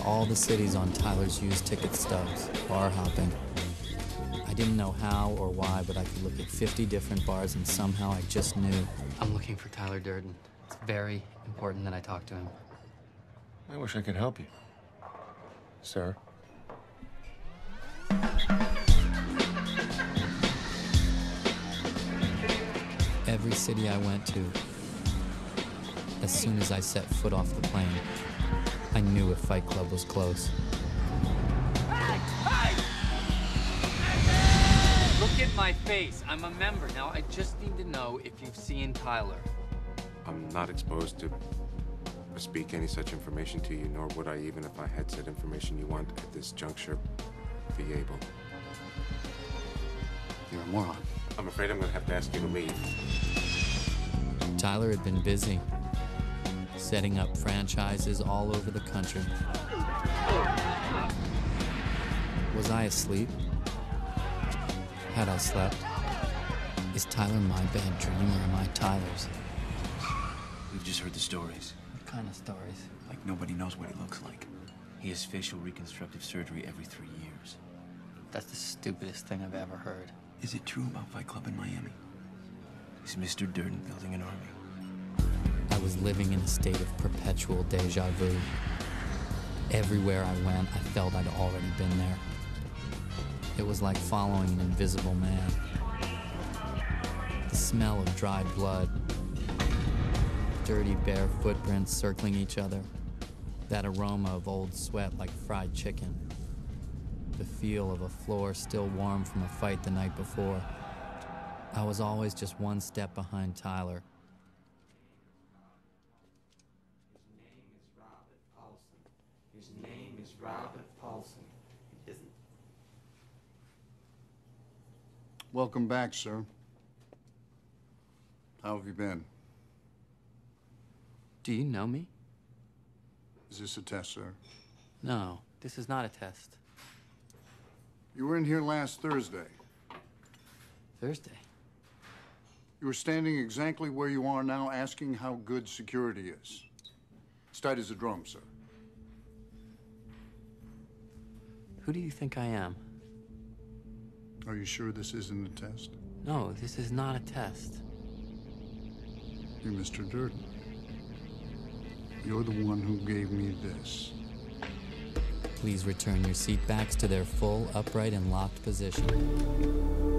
all the cities on Tyler's used ticket stubs, bar hopping. I didn't know how or why, but I could look at 50 different bars and somehow I just knew. I'm looking for Tyler Durden. It's very important that I talk to him. I wish I could help you. Sir. Every city I went to, as soon as I set foot off the plane, I knew a fight club was close. Look at my face. I'm a member. Now, I just need to know if you've seen Tyler. I'm not exposed to speak any such information to you, nor would I even if I had said information you want at this juncture be able. You're a moron. I'm afraid I'm gonna have to ask you to leave. Tyler had been busy, setting up franchises all over the country. Was I asleep? Had I slept? Is Tyler my bad dream or am I Tyler's? We've just heard the stories. What kind of stories? Like nobody knows what he looks like. He has facial reconstructive surgery every three years. That's the stupidest thing I've ever heard. Is it true about Fight Club in Miami? Is Mr. Durden building an army? I was living in a state of perpetual deja vu. Everywhere I went, I felt I'd already been there. It was like following an invisible man. The smell of dried blood, dirty bare footprints circling each other, that aroma of old sweat like fried chicken, the feel of a floor still warm from a fight the night before. I was always just one step behind Tyler. His name is Robert Paulson. It isn't. Welcome back, sir. How have you been? Do you know me? Is this a test, sir? No, this is not a test. You were in here last Thursday. Thursday. You were standing exactly where you are now, asking how good security is. It's tight as a drum, sir. Who do you think I am? Are you sure this isn't a test? No, this is not a test. You're Mr. Durden. You're the one who gave me this. Please return your seat backs to their full, upright, and locked position.